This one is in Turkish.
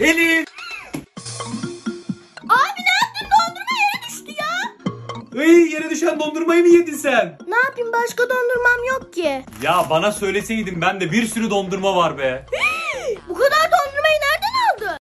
Elif. Abi ne yaptın? Dondurma yere düştü ya. Iy, yere düşen dondurmayı mı yedin sen? Ne yapayım başka dondurmam yok ki. Ya bana söyleseydin ben de bir sürü dondurma var be.